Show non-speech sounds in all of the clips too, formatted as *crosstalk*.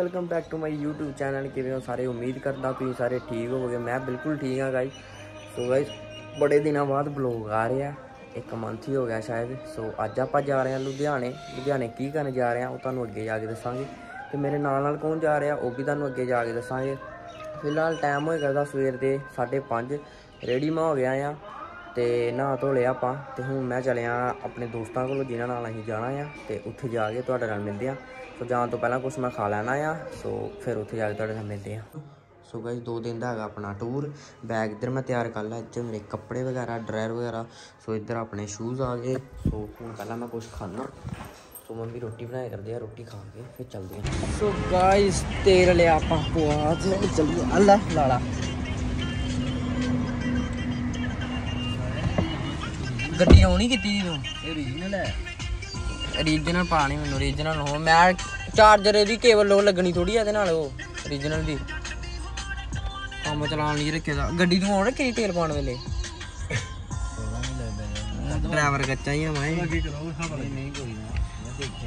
Welcome back to my YouTube channel ਕਿਵੇਂ ਹੋ? ਸਾਰੇ ਉਮੀਦ ਕਰਦਾ ਤੁਸੀਂ ਸਾਰੇ ਠੀਕ ਹੋਵੋਗੇ। ਮੈਂ ਬਿਲਕੁਲ ਠੀਕ ਹਾਂ ਗਾਇਸ ਸੋ ਗਾਇਸ ਬੜੇ ਦਿਨਾਂ ਬਾਅਦ ਬਲੌਗ ਆ ਰਿਹਾ। ਇੱਕ ਮੰਥ ਹੀ ਹੋ ਗਿਆ ਸ਼ਾਇਦ। ਸੋ ਅੱਜ ਆਪਾਂ ਜਾ ਰਹੇ ਹਾਂ ਲੁਧਿਆਣੇ। ਲੁਧਿਆਣੇ ਕੀ ਕਰਨ ਜਾ ਰਹੇ ਹਾਂ ਉਹ ਤੁਹਾਨੂੰ ਅੱਗੇ ਜਾ ਕੇ ਦੱਸਾਂਗੇ। ਤੇ ਮੇਰੇ ਨਾਲ ਨਾਲ ਕੌਣ ਜਾ ਰਿਹਾ, ਉਹ ਵੀ ਤੁਹਾਨੂੰ ਅੱਗੇ ਜਾ ਕੇ ਦੱਸਾਂਗੇ। ਫਿਲਹਾਲ ਟਾਈਮ ਹੋਏ ਕਰਦਾ ਸਵੇਰ ਦੇ 5:30 ਰੈਡੀ ਮੈਂ ਹੋ ਗਿਆ ਆ ਤੇ ਨਹਾ ਧੋ ਲਿਆ ਆਪਾਂ। ਤੇ ਹੁਣ ਮੈਂ ਚਲਿਆ ਆਪਣੇ ਦੋਸਤਾਂ ਕੋਲ, ਜਿਨ੍ਹਾਂ ਨਾਲ ਅਸੀਂ ਜਾਣਾ ਆ। ਤੇ ਉੱਥੇ ਜਾ ਕੇ ਤੁਹਾਡੇ ਨਾਲ ਮਿਲਦੇ ਆ ਸੋ ਜਾਣ ਤੋਂ ਪਹਿਲਾਂ ਕੁਝ ਮੈਂ ਖਾ ਲੈਣਾ ਆ ਸੋ ਫਿਰ ਉੱਥੇ ਜਾ ਕੇ ਤੁਹਾਡੇ ਨਾਲ ਮਿਲਦੇ ਆ। ਸੋ ਗਾਇਸ ਦੋ ਦਿਨ ਦਾ ਹੈਗਾ ਆਪਣਾ ਟੂਰ ਬੈਗ ਇੱਧਰ ਮੈਂ ਤਿਆਰ ਕਰ ਲਿਆ ਇੱਥੇ ਮੇਰੇ ਕੱਪੜੇ ਵਗੈਰਾ ਡਰਾਇਰ ਵਗੈਰਾ ਸੋ ਇੱਧਰ ਆਪਣੇ ਸ਼ੂਜ਼ ਆ ਗਏ। ਸੋ ਹੁਣ ਪਹਿਲਾਂ ਮੈਂ ਕੁਝ ਖਾਣਾ। ਸੋ ਮੰਮੀ ਰੋਟੀ ਬਣਾਇਆ ਕਰਦੇ ਆ ਰੋਟੀ ਖਾ ਕੇ ਫਿਰ ਚੱਲਦੇ ਆ। ਸੋ ਗਾਇਸ ਤੇਲ ਲਿਆ ਆਪਾਂ ਪੁਆ ਤੇ ਚੱਲੀਏ ਅੱਲਾ ਲਾਲਾ ਗੱਡੀ ਆਉਣੀ ਕੀਤੀ ਤੂੰ? ਇਹ ਓਰੀਜਨਲ ਹੈ। ਰੀਜਨਲ ਪਾਣੀ ਮੈਨੂੰ ਰੀਜਨਲ ਹੋ ਮੈਂ ਚਾਰਜਰ ਇਹਦੀ ਕੇਬਲ ਲੋ ਲੱਗਣੀ ਥੋੜੀ ਆ ਇਹਦੇ ਨਾਲ ਉਹ ਰੀਜਨਲ ਦੀ। ਕੰਮ ਚਲਾਉਣ ਲਈ ਰੱਖਿਆ ਦਾ ਗੱਡੀ ਤੂੰ ਆਉਣ ਰੱਖੀ ਤੇਲ ਪਾਉਣ ਵੇਲੇ? ਡਰਾਈਵਰ ਕੱਚਾ ਹੀ ਆ ਮੈਂ। ਨਹੀਂ ਕੋਈ ਨਾ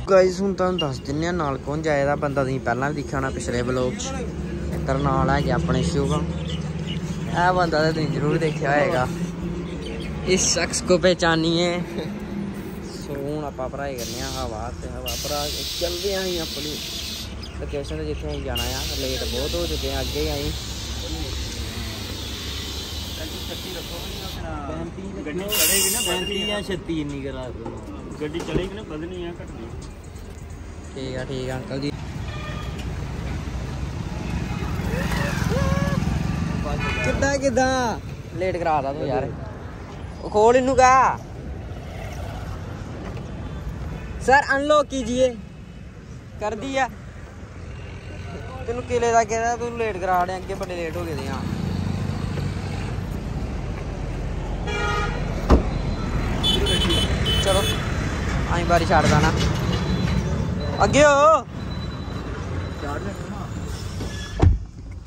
ਗਾਇਸ ਹੁਣ ਤੁਹਾਨੂੰ ਦੱਸ ਦਿੰਨੇ ਆ ਨਾਲ ਕੌਣ ਜਾਏਦਾ ਬੰਦਾ ਤੁਸੀਂ ਪਹਿਲਾਂ ਵੀ ਦੇਖਿਆ ਹੋਣਾ ਪਿਛਲੇ ਵਲੋਗ 'ਚ। ਇੱਧਰ ਨਾਲ ਹੈਗੇ ਆਪਣੇ ਸ਼ੁਭਮ ਇਹ ਬੰਦਾ ਤਾਂ ਤੁਸੀਂ ਜ਼ਰੂਰ ਦੇਖਿਆ ਹੋਏਗਾ। ਇਸ ਸ਼ਖਸ ਕੋ ਪਹਿਚਾਨੀਏ। ਆਪਾਂ ਭਰਾਈ ਕਰਨੇ ਆ ਹਵਾ ਤੇ ਹਵਾ ਭਰਾ ਕੇ ਚੱਲਦੇ ਆਂ ਆਪਣੀ ਲੋਕੇਸ਼ਨ ਤੇ ਜਿੱਥੇ ਅਸੀਂ ਜਾਣਾ ਆ ਲੇਟ ਬਹੁਤ ਹੋ ਚੁੱਕੇ ਆ ਅੱਗੇ ਆਈ ਗੱਡੀ ਚੜੇਗੀ ਨਾ 35 ਜਾਂ 36 ਇੰਨੀ ਕਰਾ ਦੋ ਗੱਡੀ ਚੜੇਗੀ ਨਾ ਵਧਣੀ ਆ ਘਟਣੀ। ਠੀਕ ਆ ਠੀਕ ਆ ਅੰਕਲ ਜੀ। ਕਿੱਦਾਂ ਕਿੱਦਾਂ? ਲੇਟ ਕਰਾਤਾ ਤੂੰ ਯਾਰ। ਉਹ ਖੋਲ ਇਹਨੂੰ ਕਾ। ਸਰ ਅਨਲੌਕ ਕੀਜੀਏ। ਕਰ ਦਿਆ ਤੈਨੂੰ ਕਿਲੇ ਦਾ ਕਹਿੰਦਾ ਤੂੰ ਲੇਟ ਕਰਾ ਦੇ ਅੱਗੇ ਬੜੇ ਲੇਟ ਹੋ ਗਏ ਦੇ ਆ ਚਲੋ, ਆਈ ਬਾਰੀ ਛੱਡ ਦਾਣਾ ਅੱਗੇ ਹੋ।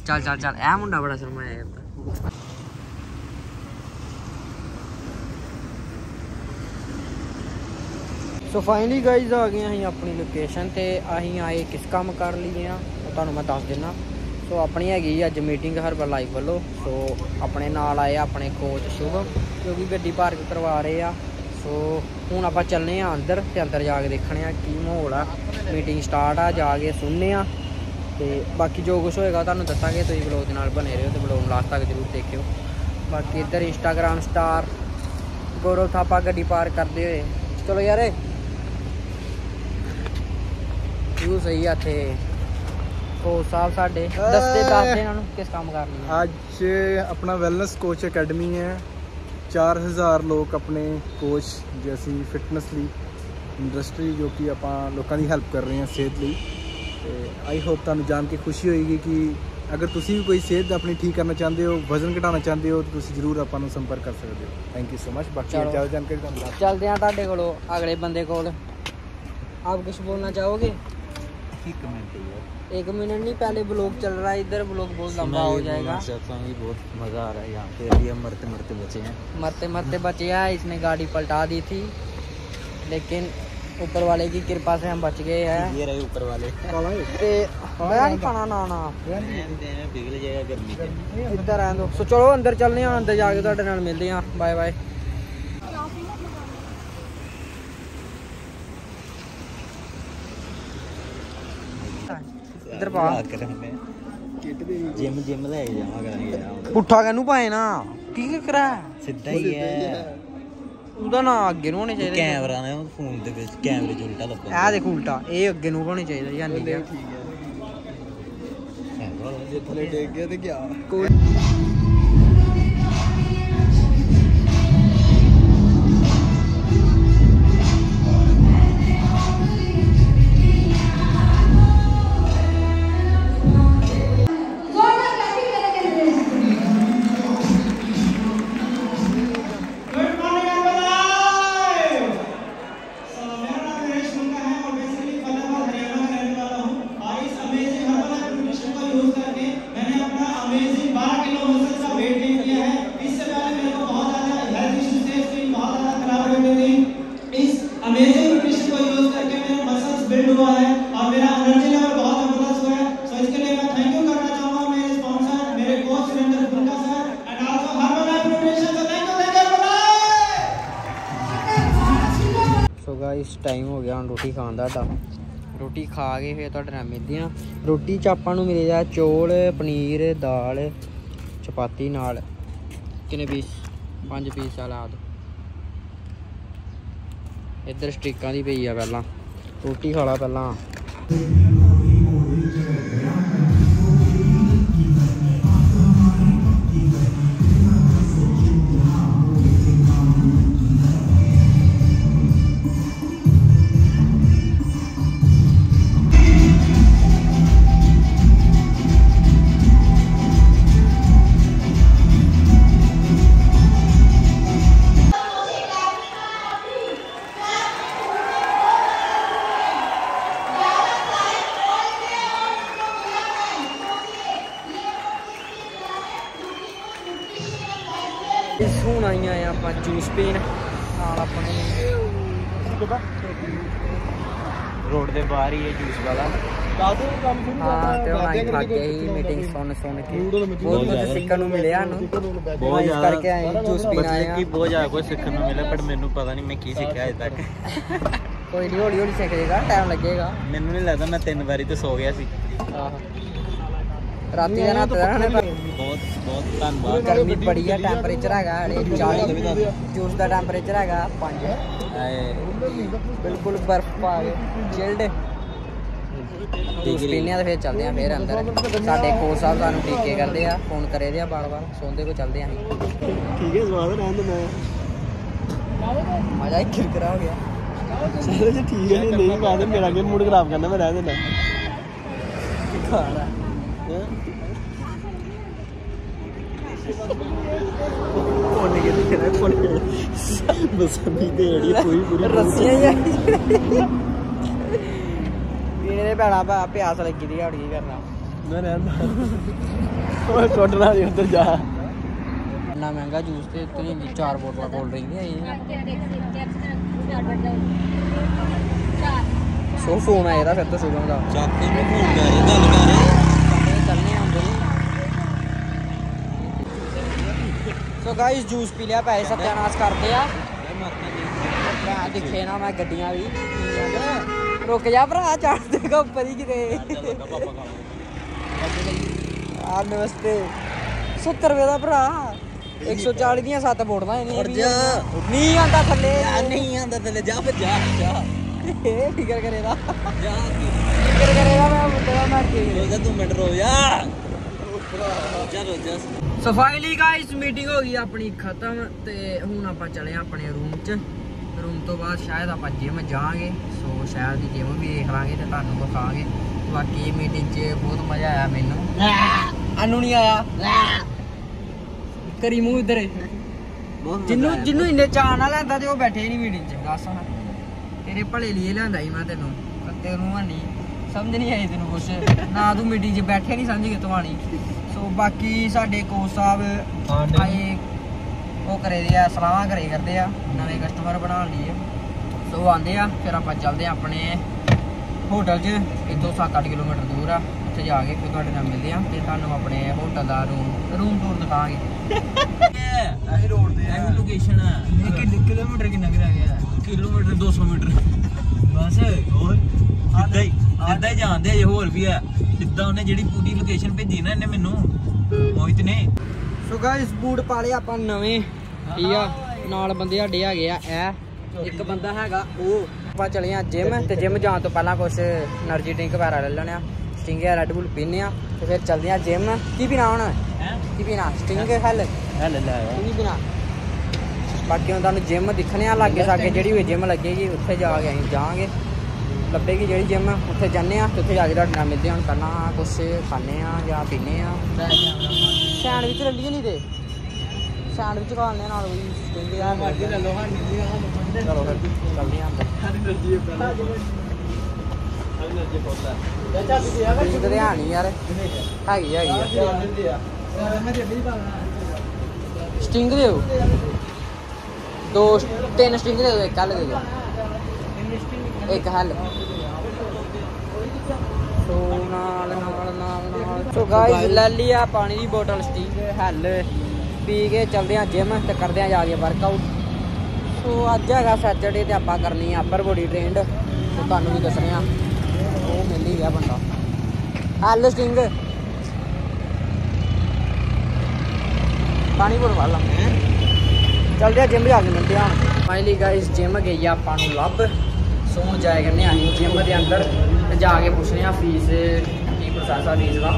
ਚੱਲ ਚੱਲ ਚੱਲ। ਇਹ ਮੁੰਡਾ ਬੜਾ ਸ਼ਰਮਾਇਆ ਯਾਰ। ਸੋ ਫਾਈਨਲੀ ਗਾਈਜ਼ ਆ ਗਏ ਅਸੀਂ ਆਪਣੀ ਲੋਕੇਸ਼ਨ ਤੇ। ਅਸੀਂ ਆਏ ਕਿਸ ਕੰਮ ਕਰ ਲਈਏ ਆ, ਉਹ ਤੁਹਾਨੂੰ ਮੈਂ ਦੱਸ ਦਿੰਨਾ। ਸੋ ਆਪਣੀ ਹੈਗੀ ਅੱਜ ਮੀਟਿੰਗ ਹਰਬਲ ਲਾਈਫ ਵੱਲੋਂ। ਸੋ ਆਪਣੇ ਨਾਲ ਆਏ ਆਪਣੇ ਕੋਚ ਸ਼ੁਭਮ ਕਿਉਂਕਿ ਗੱਡੀ ਪਾਰਕ ਕਰਵਾ ਰਹੇ ਆ। ਸੋ ਹੁਣ ਆਪਾਂ ਚੱਲਨੇ ਆ ਅੰਦਰ ਤੇ ਅੰਦਰ ਜਾ ਕੇ ਦੇਖਣੇ ਆ ਕੀ ਮਾਹੌਲ ਆ। ਮੀਟਿੰਗ ਸਟਾਰਟ ਆ, ਜਾ ਕੇ ਸੁਣਨੇ ਆ। ਤੇ ਬਾਕੀ ਜੋ ਕੁਝ ਹੋਏਗਾ ਤੁਹਾਨੂੰ ਦੱਸਾਂਗੇ, ਤੁਸੀਂ ਵਲੌਗ ਦੇ ਨਾਲ ਬਣੇ ਰਹੋ ਤੇ ਵਲੌਗ ਨੂੰ ਲਾਸਟ ਤੱਕ ਜ਼ਰੂਰ ਦੇਖਿਓ। ਬਾਕੀ ਇੱਧਰ ਇੰਸਟਾਗ੍ਰam ਸਟਾਰ ਗੌਰਵ ਥਾਪਾ ਗੱਡੀ ਪਾਰ ਕਰਦੇ ਹੋਏ। ਚਲੋ ਯਾਰ ਵਿਊ ਸਹੀ ਆ ਤੇ ਕੋਚ ਸਾਹਿਬ ਸਾਡੇ ਦੱਸਦੇ ਦੱਸਦੇ ਇਹਨਾਂ ਨੂੰ ਕਿਸ ਕੰਮ ਕਰਨੀ ਹੈ। ਅੱਜ ਆਪਣਾ ਵੈਲਨੈਸ ਕੋਚ ਅਕੈਡਮੀ ਹੈ। 4000 ਲੋਕ ਆਪਣੇ ਕੋਚ ਜੈਸੀ ਫਿਟਨੈਸ ਲਈ ਇੰਡਸਟਰੀ ਜੋ ਕਿ ਆਪਾਂ ਲੋਕਾਂ ਦੀ ਹੈਲਪ ਕਰ ਰਹੇ ਹਾਂ ਸਿਹਤ ਲਈ। ਤੇ ਆਈ ਹੋਪ ਤੁਹਾਨੂੰ ਜਾਣ ਕੇ ਖੁਸ਼ੀ ਹੋਏਗੀ ਕਿ ਅਗਰ ਤੁਸੀਂ ਵੀ ਕੋਈ ਸਿਹਤ ਆਪਣੀ ਠੀਕ ਕਰਨਾ ਚਾਹੁੰਦੇ ਹੋ ਵਜ਼ਨ ਘਟਾਉਣਾ ਚਾਹੁੰਦੇ ਹੋ ਤੁਸੀਂ ਜ਼ਰੂਰ ਆਪਾਂ ਨੂੰ ਸੰਪਰਕ ਕਰ ਸਕਦੇ ਹੋ। ਥੈਂਕ ਯੂ ਸੋ ਮਚ ਬਾਕੀ ਜ਼ਿਆਦਾ ਤੁਹਾਨੂੰ ਚੱਲਦੇ ਆ ਤੁਹਾਡੇ ਕੋਲ ਅਗਲੇ ਬੰਦੇ ਕੋਲ। ਆਪ ਕੁਝ ਬੋਲਣਾ ਚਾਹੋਗੇ? ही कमेंट एक मिनट नहीं पहले ब्लॉग चल रहा है इधर ब्लॉग बहुत लंबा हो जाएगा। बहुत मज़ा आ रहा है यहाँ पे अभी हम मरते मरते बचे हैं। मरते मरते बचे हैं इसने गाड़ी पलटा दी थी। लेकिन ऊपर वाले की कृपा से हम बच गए हैं। ये रहे ऊपर वाले। इधर आए दो। सो चलो अंदर चलने अंदर जाके तो मिलते हैं। Bye bye. ਇੱਧਰ ਪਾ। ਜਿਮ ਜਿਮ ਲੈ ਜਾਵਾਂ ਕਰਾਂਗੇ ਯਾਰ। ਪੁੱਠਾ ਕਹਨੂੰ ਪਾਏ ਨਾ? ਕੀ ਕਰਾ ਸਿੱਧਾ ਹੀ ਹੈ। ਉਹਦਾ ਨਾ ਅੱਗੇ ਨੂੰ ਹੋਣੇ ਚਾਹੀਦਾ। ਕੈਮਰਾ ਨਾ ਫੋਨ ਦੇ ਵਿੱਚ ਕੈਮਰੇ ਚ ਉਲਟਾ ਲੱਗਾ ਆ ਦੇਖ ਉਲਟਾ ਇਹ ਅੱਗੇ ਨੂੰ ਹੋਣੇ ਚਾਹੀਦਾ ਯਾਨੀ ਠੀਕ ਹੈ। ਕੈਮਰਾ ਜੇ ਥਲੇ ਡੇਗ ਗਿਆ ਤੇ ਕੀ ਟਾਈਮ ਹੋ ਗਿਆ ਹੁਣ ਰੋਟੀ ਖਾਣ ਦਾ ਸਾਡਾ। ਰੋਟੀ ਖਾ ਕੇ ਫਿਰ ਤੁਹਾਡੇ ਨਾਲ ਮਿਲਦੇ ਆ ਰੋਟੀ ਚ ਆਪਾਂ ਨੂੰ ਮਿਲੇਗਾ ਚੋਲ, ਪਨੀਰ, ਦਾਲ, ਚਪਾਤੀ ਨਾਲ। ਕਿੰਨੇ ਪੀਸ ਪੰਜ ਪੀਸ ਸਲਾਦ ਇੱਧਰ ਸਟ੍ਰੀਕਾਂ ਦੀ ਪਈ ਆ ਪਹਿਲਾਂ। ਰੋਟੀ ਖਾ ਲਾ ਪਹਿਲਾਂ। ਆਈ ਖਾ ਕੇ ਹੀ ਮੀਟਿੰਗ ਸੁਣ ਸੁਣ ਕੇ। ਬਹੁਤ ਕੁਝ ਸਿੱਖਣ ਨੂੰ ਮਿਲਿਆ ਨੂੰ। ਬਹੁਤ ਇਸ ਜ਼ਿਆਦਾ ਕਰਕੇ ਆਏ ਜੂਸ ਪੀਣ ਆਏ ਆ ਕਿ ਬਹੁਤ ਜ਼ਿਆਦਾ ਕੁਝ ਸਿੱਖਣ ਨੂੰ ਮਿਲਿਆ ਪਰ ਮੈਨੂੰ ਪਤਾ ਨਹੀਂ ਮੈਂ ਕੀ ਸਿੱਖਿਆ ਅਜੇ ਤੱਕ। *laughs* ਕੋਈ ਨਹੀਂ ਹੌਲੀ ਹੌਲੀ ਸਿੱਖ ਜਾਏਗਾ ਟਾਈਮ ਲੱਗੇਗਾ। ਮੈਨੂੰ ਨਹੀਂ ਲੱਗਦਾ ਮੈਂ ਤਿੰਨ ਵਾਰੀ ਤੇ ਸੋ ਗਿਆ ਸੀ। ਆਹੋ। ਰਾਤੀ ਦਾ ਨਾਤਾ ਰਹਿਣਾ ਬਹੁਤ ਬਹੁਤ ਧੰਨਵਾਦ। ਗਰਮੀ ਬੜੀ ਆ ਟੈਂਪਰੇਚਰ ਹੈਗਾ ਹਲੇ 40 ਜੂਸ ਦਾ ਟੈਂਪਰੇਚਰ ਹੈਗਾ 5 ਆਏ ਬਿਲਕੁਲ ਬਰਫ ਪਾ ਚਿਲਡ ਜੂਸ ਪੀਣੇ ਆ ਤੇ ਫਿਰ ਚੱਲਦੇ ਆ ਫਿਰ ਅੰਦਰ। ਸਾਡੇ ਕੋਚ ਸਾਹਿਬ ਸਾਨੂੰ ਟੀਕੇ ਕਰਦੇ ਆ ਫੋਨ ਕਰੇ ਦੇ ਆ ਬਾਰ-ਬਾਰ ਸੌਂਦੇ ਕੋ ਚੱਲਦੇ ਆ ਅਸੀਂ। ਠੀਕ ਹੈ ਸਵਾਦ ਰਹਿਣ ਦੇ ਮੈਂ ਮਜ਼ਾ ਹੀ ਕਿਰਕਰਾ ਹੋ ਗਿਆ। ਸਾਰੇ ਜੇ ਠੀਕ ਹੈ ਨਹੀਂ ਤੇ ਮੇਰਾ ਕੇ ਮੂਡ ਖਰਾਬ ਕਰਨਾ ਮੈਂ ਰਹਿਣ ਦੇਣਾ ਖਾਣਾ। ਕੋਣ ਕੇ ਦੇਖਣਾ ਕੋਣ ਕੇ ਬਸ ਅਭੀ ਤੇ ਅੜੀ ਪੂਰੀ ਪੂਰੀ ਰੱਸੀਆਂ ਹੀ ਆ ਦੇ ਭੈਣਾ ਭਾ ਪਿਆਸ ਲੱਗੀ ਦੀ ਹੜ ਕੀ ਕਰਨਾ। ਮੈਂ ਰਹਿੰਦਾ ਓਏ ਛੋਟਣਾ ਨਹੀਂ ਉੱਧਰ ਜਾ। ਇੰਨਾ ਮਹਿੰਗਾ ਜੂਸ ਤੇ ਤੁਸੀਂ ਦੀ ਚਾਰ ਬੋਤਲਾਂ ਕੋਲਡ ਡਰਿੰਕ ਦੀਆਂ ਆਈਆਂ ਸੋ ਫੋਨ ਆਇਆ ਫਿਰ ਤਾਂ ਸ਼ੁਭਮ ਦਾ। ਚਾਕੇ ਨੂੰ ਫੋਨ ਕਰ ਗੱਲ ਕਰ ਚੱਲਨੇ ਸੋ ਗਾਇਸ ਜੂਸ ਪੀ ਲਿਆ ਪੈਸੇ ਸਤਿਆਨਾਸ਼ ਕਰਦੇ ਆ। ਮੈਂ ਦਿਖੇ ਨਾ ਮੈਂ ਗੱਡੀਆਂ ਵੀ। ਰੁਕ ਜਾ ਭਰਾ ਚੜ ਦੇਗਾ ਉੱਪਰ ਹੀ ਕਿਤੇ। ਆ ਨਮਸਤੇ। 70 ਰੁਪਏ ਦਾ ਭਰਾ। 140 ਦੀਆਂ ਸੱਤ ਬੋੜਦਾ ਇਹਨੇ ਜਾ। ਨਹੀਂ ਆਂਦਾ ਥੱਲੇ। ਨਹੀਂ ਆਂਦਾ ਤੇ ਜਾ ਫਿਰ ਜਾ ਜਾ। ਇਹ ਫਿਕਰ ਕਰੇਗਾ ਜਾ। ਫਿਕਰ ਕਰੇਗਾ ਮੈਂ ਮੁੰਡੇ ਮਰ ਕੇ। ਰੋਜ਼ਾ ਤੂੰ ਮਿੰਟ ਰੋ ਜਾ। ਚਲੋ ਜਾ। ਸੋ ਫਾਈਨਲੀ ਗਾਇਸ ਮੀਟਿੰਗ ਹੋ ਗਈ ਆਪਣੀ ਖਤਮ ਤੇ ਹੁਣ ਆਪਾਂ ਚਲੇ ਆਪਣੇ ਰੂਮ 'ਚ। ਰੂਮ ਤੋਂ ਬਾਅਦ ਸ਼ਾਇਦ ਆਪਾਂ ਜਿਮ ਜਾਾਂਗੇ ਸੋ ਸ਼ਾਇਦ ਦੀ ਜਿਮ ਵੀ ਦੇਖ ਲਾਂਗੇ ਤੇ ਤੁਹਾਨੂੰ ਵਿਖਾਵਾਂਗੇ ਬਾਕੀ ਮੀਟਿੰਗ 'ਚ ਬਹੁਤ ਮਜ਼ਾ ਆਇਆ ਮੈਨੂੰ। ਅਨੂ ਨਹੀਂ ਆਇਆ। ਕਰੀ ਮੂੰਹ ਇਧਰ ਜਿੰਨੂੰ ਜਿੰਨੂੰ ਇੰਨੇ ਚਾਹ ਨਾਲ ਲੈਂਦਾ ਤੇ ਉਹ ਬੈਠੇ ਹੀ ਨਹੀਂ ਮੀਟਿੰਗ 'ਚ ਦੱਸ ਹੁਣ। ਤੇਰੇ ਭਲੇ ਲਈ ਲਿਆਂਦਾ ਸੀ ਮੈਂ ਤੈਨੂੰ। ਤੈਨੂੰ ਹਣੀ ਸਮਝ ਨਹੀਂ ਆਈ ਤੈਨੂੰ ਕੁਛ। ਨਾ ਤੂੰ ਮੀਟਿੰਗ 'ਚ ਬੈਠੇ ਨਹੀਂ ਸਮਝ ਗਏ ਤੁਹਾਡੀ ਸੋ ਬਾਕੀ ਸਾਡੇ ਕੋਚ ਸਾਹਿਬ ਆਏ ਉਹ ਕਰੇ ਦੇ ਆ ਸਲਾਹਾਂ ਕਰੇ ਕਰਦੇ ਆ ਨਵੇਂ ਕਸਟਮਰ ਬਣਾਉਣ ਲਈ। ਸੋ ਆਂਦੇ ਆ ਫਿਰ ਆਪਾਂ ਚੱਲਦੇ ਆ ਆਪਣੇ ਹੋਟਲ 'ਚ ਇੱਥੋਂ 7-8 ਕਿਲੋਮੀਟਰ ਦੂਰ ਆ ਉੱਥੇ ਜਾ ਕੇ ਫਿਰ ਤੁਹਾਡੇ ਨਾਲ ਮਿਲਦੇ ਆ ਤੇ ਤੁਹਾਨੂੰ ਆਪਣੇ ਹੋਟਲ ਦਾ ਰੂਮ ਰੂਮ ਟੂਰ ਦਿਖਾਵਾਂਗੇ। ਇਹ ਰੋਡ ਤੇ ਇਹ ਲੋਕੇਸ਼ਨ ਇਹ ਕਿੰਨੇ ਕਿਲੋਮੀਟਰ ਕਿੰਨਾ ਕੁ ਰਹਿ ਗਿਆ? Kilometre 200 metre. ਬਸ ਹੋਰ? ਸਿੱਧਾ ਹੀ ਸਿੱਧਾ ਹੀ ਜਾਂਦੇ ਹੋਰ ਵੀ ਆ। ਸਿੱਧਾ ਉਹਨੇ ਜਿਹੜੀ ਪੂਰੀ ਲੋਕੇਸ਼ਨ ਭੇਜੀ ਨਾ ਇਹਨੇ ਮੈਨੂੰ ਮੋਹਿਤ ਨੇ। ਸੋ ਗਾਇਸ ਬੂਟ ਪਾ ਲਿਆ ਆਪਾਂ ਨਵੇਂ। ਠੀਕ ਆ? ਨਾਲ ਬੰਦੇ ਸਾਡੇ ਹੈਗੇ ਆ ਐ। ਇੱਕ ਬੰਦਾ ਹੈਗਾ ਉਹ। ਆਪਾਂ ਚਲੇ ਆ ਜਿਮ ਤੇ ਜਿਮ ਜਾਣ ਤੋਂ ਪਹਿਲਾਂ ਕੁਝ એનર્ਜੀ ਡਰਿੰਕ ਵਗੈਰਾ ਲੈ ਲੈਣੇ ਆ। ਸਟਿੰਗ ਜਾਂ ਰੈੱਡ ਬੁੱਲ ਪੀਨੇ ਆ ਤੇ ਫਿਰ ਚਲਦੇ ਆ ਜਿਮ ਕੀ ਪੀਣਾ ਹੁਣ? ਕੀ ਪੀਣਾ? ਸਟਿੰਗ ਹਲ? ਹਲ ਲੈ ਆ ਪੀਣਾ? ਬਾਕੀ ਹੁਣ ਤੁਹਾਨੂੰ ਜਿਮ ਦਿਖਣੇ ਆ ਲਾਗੇ ਸਾਗੇ ਜਿਹੜੀ ਵੀ ਜਿਮ ਲੱਗੇਗੀ ਉੱਥੇ ਜਾ ਕੇ ਅਸੀਂ ਜਾਾਂਗੇ ਲੱਭੇਗੀ ਜਿਹੜੀ ਜਿਮ ਉੱਥੇ ਜਾਂਦੇ ਆ ਉੱਥੇ ਜਾ ਕੇ ਤੁਹਾਡੇ ਨਾਲ ਮਿਲਦੇ ਹੁਣ ਕਰਨਾ ਕੁਝ ਖਾਣੇ ਆ ਜਾਂ ਪੀਨੇ ਆ। ਸੈਂਡਵਿਚ ਲੈ ਲਈਏ ਨਹੀਂ ਤੇ। ਸੈਂਡਵਿਚ ਖਾ ਲੈਣੇ ਨਾਲ ਵੀ ਸਟਿੰਗ ਜਾਂ ਮਰਜ਼ੀ ਲੈ ਲਓ ਚਲੋ ਫਿਰ ਚੱਲਦੇ ਆ। ਅੰਦਰ ਸਟਿੰਗ ਤੇ ਹੈ ਨਹੀਂ ਯਾਰ। ਹੈਗੀ ਹੈਗੀ ਆ। ਸਟਿੰਗ ਦਿਓ। ਦੋ ਤਿੰਨ ਸਟਿੰਗ ਦੇ ਦਿਓ ਇੱਕ ਹੱਲ ਦੇ ਦਿਓ। ਇੱਕ ਹੱਲ। ਨਾਲ ਨਾਲ ਨਾਲ ਨਾਲ। ਸੋ ਗਾਇਸ ਲੈ ਲਈ ਆ ਪਾਣੀ ਦੀ ਬੋਤਲ ਸਟਿੰਗ ਹੱਲ। ਪੀ ਕੇ ਚਲਦੇ ਆ ਜਿਮ ਤੇ ਕਰਦੇ ਆ ਜਾ ਕੇ ਵਰਕਆਊਟ ਸੋ ਅੱਜ ਹੈਗਾ ਸੈਟਰਡੇ ਤੇ ਆਪਾਂ ਕਰਨੀ ਆ ਅਪਰ ਬੋਡੀ ਟ੍ਰੇਨਡ ਸੋ ਤੁਹਾਨੂੰ ਵੀ ਦੱਸਣੇ ਆ। ਉਹ ਮਿਲ ਹੀ ਗਿਆ ਬੰਦਾ। ਐਲ ਸਟਿੰਗ ਪਾਣੀ ਬੋਲ ਵਾਲਾ ਚੱਲਦੇ ਆ ਜਿਮ ਜਾ ਕੇ ਮਿਲਦੇ ਆ ਫਾਈਨਲੀ ਗਾਇਸ ਜਿਮ ਗਈ ਆ ਆਪਾਂ ਨੂੰ ਲੱਭ। ਸੋ ਹੁਣ ਜਾਏ ਕਰਨੇ ਜਿਮ ਦੇ ਅੰਦਰ। ਜਾ ਕੇ ਪੁੱਛਦੇ ਆ ਫੀਸ ਕੀ ਪ੍ਰੋਸੈਸ ਆ ਫੀਸ ਦਾ।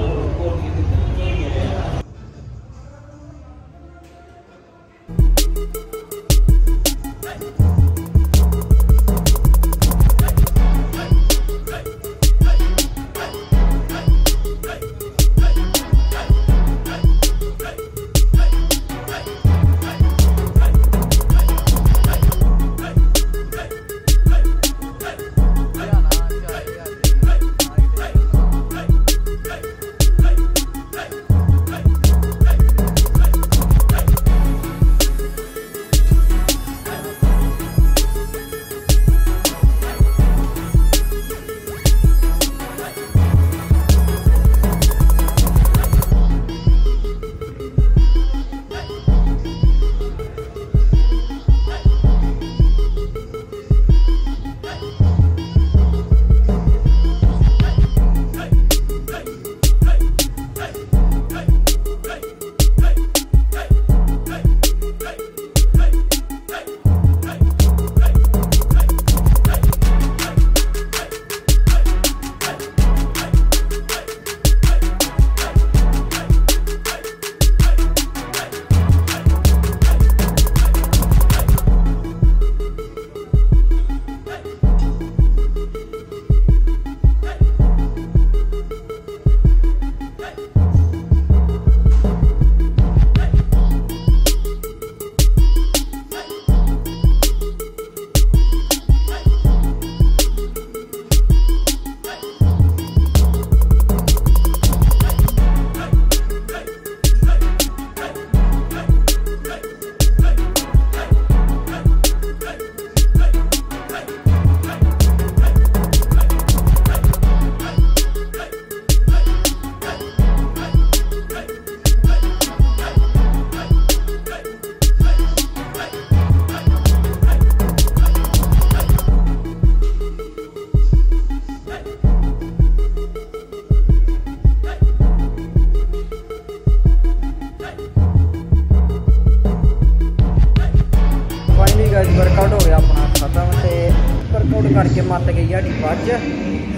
ਕਰਕੇ ਮੱਤ ਗਈ ਆ ਵੱਜ।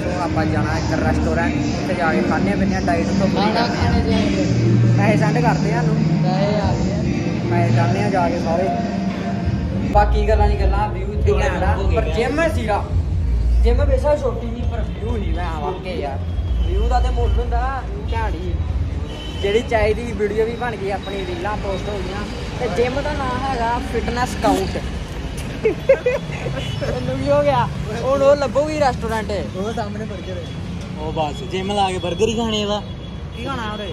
ਸੋ ਆਪਾਂ ਜਾਣਾ ਇੱਕ ਰੈਸਟੋਰੈਂਟ ਉੱਥੇ ਜਾ ਕੇ ਖਾਣੇ ਪੀਣੇ ਆ ਡਾਈਟ ਤੋਂ ਪੂਰੀ ਕਰਦੇ ਆ ਪੈਸੇ ਸੈਂਡ ਕਰਦੇ ਆ ਨੂੰ ਪੈਸੇ ਜਾਂਦੇ ਆ ਜਾ ਕੇ ਸਾਰੇ। ਬਾਕੀ ਗੱਲਾਂ ਨਹੀਂ ਗੱਲਾਂ ਵਿਊ ਇੱਥੇ ਘੈਂਟ ਪਰ ਜਿਮ ਸੀਗਾ। ਜਿਮ ਬੇਸਾ ਛੋਟੀ ਜੀ ਪਰ ਵਿਊ ਨਹੀਂ ਮੈਂ ਵਾਕੇ ਯਾਰ। ਵਿਊ ਦਾ ਤੇ ਮੁੱਲ ਹੁੰਦਾ ਵਿਊ ਘੈਂਟ ਜਿਹੜੀ ਚਾਹੀਦੀ ਵੀਡੀਓ ਵੀ ਬਣ ਗਈ ਆਪਣੀ ਰੀਲਾਂ ਪੋਸਟ ਹੋ ਗਈਆਂ। ਤੇ ਜਿਮ ਦਾ ਨਾਮ ਹੈਗਾ ਫਿਟਨੈਸ ਕਾਊਂਟ ਤੈਨੂੰ ਵੀ ਹੋ ਗਿਆ? ਹੁਣ ਉਹ ਲੱਭੂਗੀ ਰੈਸਟੋਰੈਂਟ ਉਹ ਸਾਹਮਣੇ 버ਗਰ ਹੈ। ਉਹ ਬਸ ਜਿਮ ਲਾ ਕੇ 버ਗਰ ਹੀ ਖਾਣੇ ਵਾ ਕੀ ਖਾਣਾ ਉਹਦੇ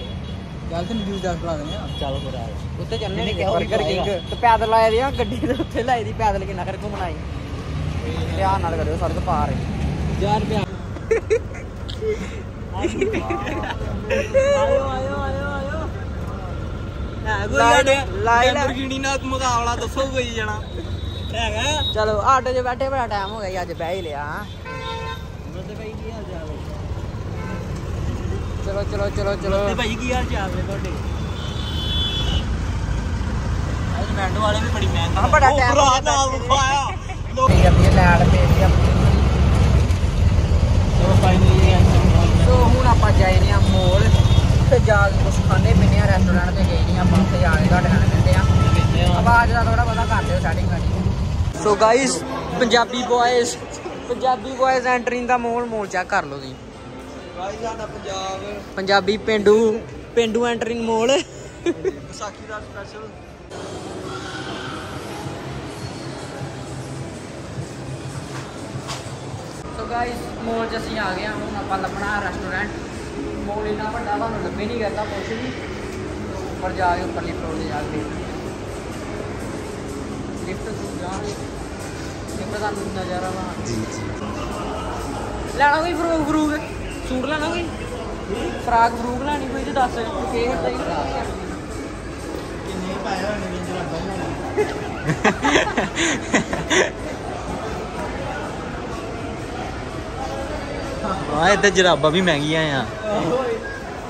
ਗੱਲ ਤੇ ਨਿਊਜ਼ ਦੱਸ ਬਣਾ ਦਿੰਦੇ ਆ। ਚਲੋ ਫਿਰ ਆ ਉੱਤੇ ਚੱਲਣੇ ਨੇ 버ਗਰ ਕਿੰਗ ਤੇ ਪੈਦਲ ਆਏ ਦੀ ਆ ਗੱਡੀ ਦੇ ਉੱਤੇ ਲਾਈ ਦੀ ਪੈਦਲ ਕਿੰਨਾ ਕਰ ਘੁੰਮਣਾ ਏ ਧਿਆਨ ਨਾਲ ਕਰਿਓ ਸੜਕ ਪਾਰ ਹੈ ਯਾਰ ਪਿਆ। ਆਇਓ ਆਇਓ ਆਇਓ ਆਇਓ। ਹੈ ਕੋਈ ਲਾਈਟ ਲਾਈਟ। ਮੁਰਗੀਣੀ ਨਾਲ ਮੁਕਾਬਲਾ ਦੱਸੋ ਕੋਈ ਜਣਾ। ਹੈਗਾ। ਚਲੋ ਆਟੋ 'ਚ ਬੈਠੇ ਬੜਾ ਟਾਈਮ ਹੋ ਗਿਆ ਜੀ, ਅੱਜ ਬਹਿ ਹੀ ਲਿਆ। ਮਰਦੇ ਭਾਈ ਕੀ ਹਾਲ ਚਾਲ ਹੈ ਚਲੋ ਚਲੋ ਚਲੋ ਭਾਈ ਕੀ ਹਾਲ ਚਾਲ ਨੇ ਤੁਹਾਡੇ? ਅੱਜ ਮੈਂਡੋ ਵਾਲੇ ਵੀ ਬੜੀ ਮਿਹਨਤ ਬੜਾ time ਭਰਾ ਹੋ ਨਾਲ ਬੈਠੇ ਵਿਖਾਇਆ ਲੋਕ ਆਪਣੀ ਲੈਣ ਤੇ ਜੀ ਆਪਣੀ ਸੋ ਫਾਈਨਲੀ ਸੋ ਹੁਣ ਆਪਾਂ ਜਾਏ ਨੇ ਆ ਮੋਲ। ਤੇ ਜਾ ਕੇ ਕੁਝ ਖਾਣੇ ਪੀਣੇ ਆ ਰੈਸਟੋਰੈਂਟ ਤੇ ਗਏ ਨਹੀਂ ਆਪਾਂ ਉੱਥੇ ਜਾ ਕੇ ਤੁਹਾਡੇ ਨਾਲ ਮਿਲਦੇ ਆ। ਆਵਾਜ਼ ਦਾ ਥੋੜਾ ਬਹੁਤਾ ਕਰ ਦਿਓ setting so guys Punjabi boys Punjabi boys entering ਦਾ ਮੋਲ ਮੋਲ ਚੈੱਕ ਕਰ ਲਓ ਜੀ ਗਾਈ ਸਾਡਾ ਪੰਜਾਬ ਪੰਜਾਬੀ ਪਿੰਡੂ ਪਿੰਡੂ ਐਂਟਰਿੰਗ ਮੋਲ ਵਿਸਾਖੀ ਦਾ ਸਪੈਸ਼ਲ ਸੋ ਗਾਇਸ ਮੋਲ 'ਚ ਅਸੀਂ ਆ ਗਏ ਹਾਂ ਹੁਣ ਆਪਾਂ ਲੱਭਣਾ ਰੈਸਟੋਰੈਂਟ ਮੋਲ ਇੰਨਾ ਵੱਡਾ ਤੁਹਾਨੂੰ ਲੱਭੇ ਨਹੀਂ ਕਰਦਾ ਕੁਛ ਵੀ। ਉੱਪਰ ਜਾ ਕੇ ਉੱਪਰਲੀ ਫਲੋਰ ਤੇ ਜਾ ਕੇ ਜੀ ਜੀ। ਲੈਣਾ ਕੋਈ ਫਰੂਕ ਫਰੂਕ? ਸੂਟ ਲੈਣਾ ਕੋਈ ਫਰਾਕ ਫਰੂਕ ਲੈਣੀ ਕੋਈ ਤੇ ਦੱਸ ਫੇਰ ਤਾਂ ਹੀ ਕਿੰਨੇ ਪਾਇਆ ਹੋਣੇ ਨੇ ਜਰਾ ਆ ਇੱਥੇ ਜਰਾਬਾਂ ਵੀ ਮਹਿੰਗੀਆਂ ਆ।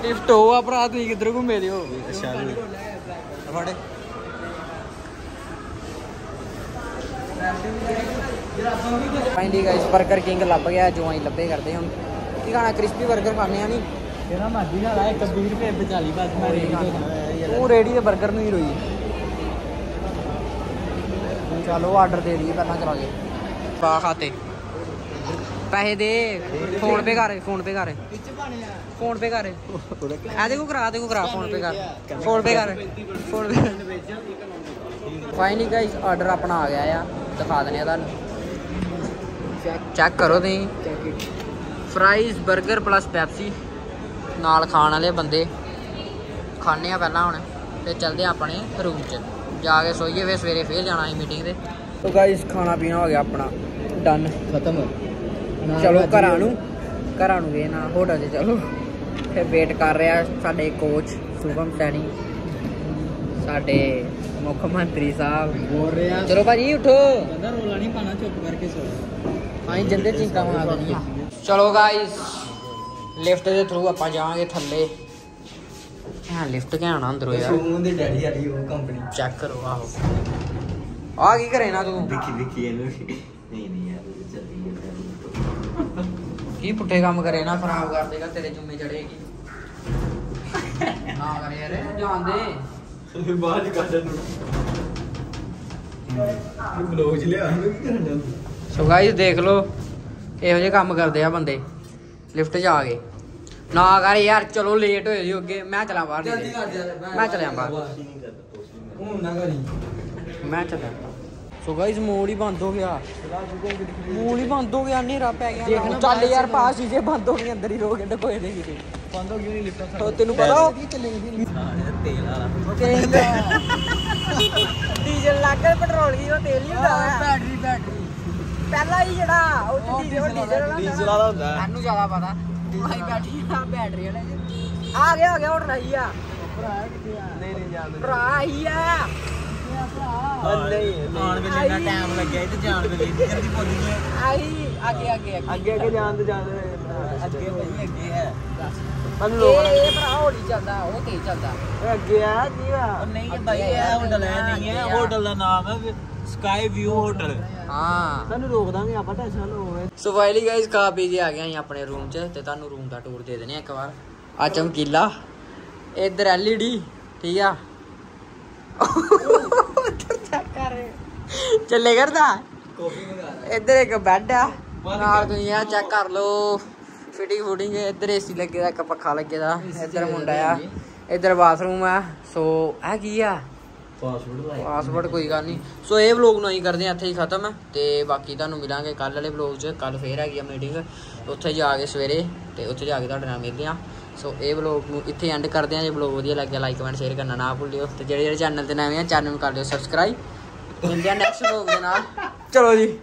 ਲਿਫਟ ਹੋ ਆ ਭਰਾ ਤੁਸੀਂ ਕਿੱਧਰ ਘੁੰਮੇ ਦਿਓ ਅੱਛਾ ਫੜ। ਫਾਈਨਲੀ ਗਾਇਸ 버ਗਰ ਕਿੰਗ ਲੱਭ ਗਿਆ ਜੋ ਆਈ ਲੱਭੇ ਕਰਦੇ ਹੁਣ। ਕੀ ਖਾਣਾ ਕ੍ਰਿਸਪੀ 버ਗਰ ਖਾਣੇ ਆ ਨਹੀਂ? ਤੇਰਾ ਮਰਜ਼ੀ ਨਾਲ ਆਏ 20 ਰੁਪਏ 40 ਬਸ ਮੈਂ ਉਹ ਰੇਡੀ ਤੇ 버ਗਰ ਨੂੰ ਹੀ ਰੋਈ। ਚਲੋ ਆਰਡਰ ਦੇ ਦਈਏ ਪਹਿਲਾਂ ਕਰਾ ਕੇ ਪਾ ਖਾਤੇ। ਪੈਸੇ ਦੇ ਫੋਨ ਪੇ ਕਰ ਫੋਨ ਪੇ ਕਰ। ਫੋਨ ਪੇ ਕਰ। ਆ ਦੇਖੋ ਕਰਾ ਦੇਖੋ ਕਰਾ ਫੋਨ ਪੇ ਕਰ। ਫੋਨ ਪੇ ਕਰ ਫੋਨ ਪੇ ਫਾਈਨਲੀ ਗਾਇਸ ਆਰਡਰ ਆਪਣਾ ਆ ਗਿਆ ਆ। ਦਿਖਾ ਦਨੇ ਆ ਤੁਹਾਨੂੰ। ਚੈੱਕ ਕਰੋ ਤੁਸੀਂ। ਫਰਾਈਜ਼ 버ਗਰ ਪਲੱਸ ਪੈਪਸੀ ਨਾਲ ਖਾਣ ਵਾਲੇ ਬੰਦੇ। ਖਾਣੇ ਆ ਪਹਿਲਾਂ ਹੁਣ ਤੇ ਚੱਲਦੇ ਆ ਆਪਣੇ ਰੂਮ 'ਚ। ਜਾ ਕੇ ਸੋਈਏ ਫੇਰ ਸਵੇਰੇ ਫੇਰ ਜਾਣਾ ਸੀ ਮੀਟਿੰਗ ਤੇ। ਸੋ ਗਾਇਸ ਖਾਣਾ ਪੀਣਾ ਹੋ ਗਿਆ ਆਪਣਾ। ਡਨ ਖਤਮ। ਚਲੋ ਘਰਾਂ ਨੂੰ। ਘਰਾਂ ਨੂੰ ਗਏ ਨਾ ਹੋਟਲ 'ਚ ਚਲੋ। ਫਿਰ ਵੇਟ ਕਰ ਰਿਹਾ ਸਾਡੇ ਕੋਚ ਸੁਭਮ ਸੈਣੀ। ਸਾਡੇ ਮੁੱਖ ਮੰਤਰੀ ਸਾਹਿਬ। ਬੋਲ ਰਿਹਾ ਚਲੋ ਭਾਜੀ ਉਠੋ। ਕਹਿੰਦਾ ਰੋਲਾ ਨਹੀਂ ਪਾਣਾ ਚੁੱਪ ਕਰਕੇ ਸੋ। ਅਸੀਂ ਜੰਦੇ ਚਿੰਤਾ ਮਾਰ ਦੇਣੀਆਂ ਚਲੋ ਗਾਇਸ ਲਿਫਟ ਦੇ ਥਰੂ ਆਪਾਂ ਜਾਵਾਂਗੇ ਥੱਲੇ। ਹਾਂ ਲਿਫਟ ਆਣਾ ਅੰਦਰੋਂ ਯਾਰ। ਸੂਮਨ ਦੇ ਡੈਡੀ ਵਾਲੀ ਉਹ ਕੰਪਨੀ ਚੈੱਕ ਕਰੋ ਆਹੋ। ਆ ਕੀ ਕਰੇ ਨਾ ਤੂੰ? ਦੇਖੀ ਦੇਖੀ ਇਹਨੂੰ ਨਹੀਂ ਨਹੀਂ ਯਾਰ ਚੱਲੀ ਹੈ। ਕੀ ਪੁੱਠੇ ਕੰਮ ਕਰੇ ਨਾ ਖਰਾਬ ਕਰ ਦੇਗਾ ਤੇਰੇ ਜੁੰਮੇ ਚੜੇਗੀ ਨਾ ਕਰੇ ਯਾਰ ਜਾਣ ਦੇ ਫਿਰ ਬਾਹਰ ਹੀ ਕੱਢ ਨੂੰ ਬਲੌਗ ਚ ਲਿਆ ਕੀ ਕਰਨ ਦਾ ਸੋ ਗਾਇਸ ਦੇਖ ਲਓ ਇਹੋ ਜਿਹੇ ਕੰਮ ਕਰਦੇ ਆ ਬੰਦੇ ਲਿਫਟ 'ਚ ਆ ਗਏ ਨਾ ਕਰ ਯਾਰ ਚਲੋ ਲੇਟ ਹੋਏ ਜੀ ਅੱਗੇ ਮੈਂ ਚਲਾ ਬਾਹਰ ਜਲਦੀ ਕਰ ਜਾ ਮੈਂ ਚਲਿਆ ਬਾਹਰ। ਹੁਣ ਨਾ ਕਰੀ। ਮੈਂ ਚੱਲਿਆ। ਸੋ ਗਾਇਸ ਮੋੜ ਹੀ ਬੰਦ ਹੋ ਗਿਆ। ਮੋੜ ਹੀ ਬੰਦ ਹੋ ਗਿਆ ਹਨੇਰਾ ਪੈ ਗਿਆ। ਚੱਲ ਯਾਰ ਪਾ ਸ਼ੀਸ਼ੇ ਬੰਦ ਹੋ ਗਏ ਅੰਦਰ ਹੀ ਰੋ ਕੇ ਡਕੋਏ ਦੇ ਕਿਤੇ ਬੰਦ ਹੋ ਗਈ ਨਹੀਂ ਲਿਫਟ ਤੋ ਤੈਨੂੰ ਪਤਾ ਉਹ ਹਾਂ ਤੇਲ ਵਾਲਾ। ਡੀਜ਼ਲ ਲੱਗ ਗਿਆ ਪੈਟਰੋਲ ਕੀ ਉਹ ਤੇਲ ਹੀ ਹੁੰਦਾ ਬੈਟਰੀ ਬੈਟਰੀ ਪਹਿਲਾਂ ਹੀ ਜਿਹੜਾ ਉਹ ਡੀਜ਼ਲ ਡੀਜ਼ਲ ਡੀਜ਼ਲ ਵਾਲਾ ਹੁੰਦਾ ਹੈ। ਸਾਨੂੰ ਜ਼ਿਆਦਾ ਪਤਾ। ਅਸੀਂ ਬੈਠੀ ਆ ਬੈਟਰੀ ਵਾਲੇ ਚ। ਆ ਗਿਆ ਆ ਗਿਆ ਹੁਣ ਰਹੀ ਆ। ਨਹੀਂ ਨਹੀਂ ਜਾਣ ਭਰਾ ਹੀ ਆ। ਨਹੀਂ ਆਣ ਵੇਲੇ ਇੰਨਾ ਟਾਈਮ ਲੱਗਿਆ ਤੇ ਜਾਣ ਵੇਲੇ ਇੰਨੀ ਜਲਦੀ ਪਹੁੰਚ ਗਏ। ਆਹੀ ਅੱਗੇ ਅੱਗੇ ਅੱਗੇ। ਅੱਗੇ ਅੱਗੇ ਜਾਣ ਤੇ ਜਾਣ ਅੱਗੇ ਭਾਈ ਅੱਗੇ ਹੈ। ਮੈਨੂੰ ਇਹ ਇਹ ਭਰਾ ਹੌਲੀ ਚੱਲਦਾ ਉਹ ਤੇਜ਼ ਚੱਲਦਾ। ਅੱਗੇ ਆ ਕੀ ਆ। ਨਹੀਂ ਭਾਈ ਇਹ ਹੋਟਲ ਹੈ ਨਹੀਂ ਹੈ। ਹੋਟਲ ਦਾ ਨਾਮ ਹੈ ਸਕਾਈ ਵਿਊ ਹੋਟਲ ਹਾਂ। ਤੁਹਾਨੂੰ ਰੋਕ ਦਾਂਗੇ ਆਪਾਂ ਟੈਨਸ਼ਨ ਹੋਵੇ ਸੋ ਫਾਈਨਲੀ ਗਾਇਸ ਖਾ ਪੀ ਕੇ ਆ ਗਏ ਅਸੀਂ ਆਪਣੇ ਰੂਮ 'ਚ ਤੇ ਤੁਹਾਨੂੰ ਰੂਮ ਦਾ ਟੂਰ ਦੇ ਦੇਣੇ ਆ ਇੱਕ ਵਾਰ। ਆ ਚਮਕੀਲਾ ਇੱਧਰ ਐਲਈਡੀ ਠੀਕ ਆ? ਉੱਧਰ ਚੈੱਕ ਕਰ। ਚੱਲੇ ਕਰਦਾ? ਕਾਫੀ ਮੰਗਾ ਇੱਧਰ ਇੱਕ ਬੈੱਡ ਆ। ਨਾਲ ਤੁਸੀਂ ਆ ਚੈੱਕ ਕਰ ਲਓ। ਫਿਟਿੰਗ ਫੁਟਿੰਗ ਇੱਧਰ ਏਸੀ ਲੱਗੇ ਦਾ ਇੱਕ ਪੱਖਾ ਲੱਗੇ ਦਾ ਇੱਧਰ ਮੁੰਡਾ ਆ ਇੱਧਰ ਬਾਥਰੂਮ ਆ ਸੋ ਇਹ ਕੀ ਆ? ਪਾਸਵਰਡ ਕੋਈ ਗੱਲ ਨਹੀਂ। ਸੋ ਇਹ ਵਲੌਗ ਨੂੰ ਅਸੀਂ ਕਰਦੇ ਹਾਂ ਇੱਥੇ ਹੀ ਖਤਮ। ਤੇ ਬਾਕੀ ਤੁਹਾਨੂੰ ਮਿਲਾਂਗੇ ਕੱਲ ਵਾਲੇ ਵਲੌਗ 'ਚ। ਕੱਲ ਫੇਰ ਹੈਗੀ ਆ ਮੀਟਿੰਗ ਉੱਥੇ ਜਾ ਕੇ ਸਵੇਰੇ ਤੇ ਉੱਥੇ ਜਾ ਕੇ ਤੁਹਾਡੇ ਨਾਲ ਮਿਲਦੇ ਹਾਂ। ਸੋ ਇਹ ਵਲੌਗ ਨੂੰ ਇੱਥੇ ਐਂਡ ਕਰਦੇ ਹਾਂ। ਜੇ ਵਲੌਗ ਵਧੀਆ ਲੱਗਿਆ ਲਾਈਕ ਕਮੈਂਟ ਸ਼ੇਅਰ ਕਰਨਾ ਨਾ ਭੁੱਲਿਓ। ਤੇ ਜਿਹੜੇ ਜਿਹੜੇ ਚੈਨਲ ਤੇ ਨਵੇਂ ਆ ਚੈਨਲ ਨੂੰ ਕਰ ਲਿਓ ਸਬਸਕ੍ਰਾਈਬ ਮਿਲਦੇ ਹਾਂ ਨੈਕਸਟ ਵਲੌਗ ਦੇ ਨਾਲ। ਚਲੋ ਜੀ।